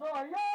So, yeah.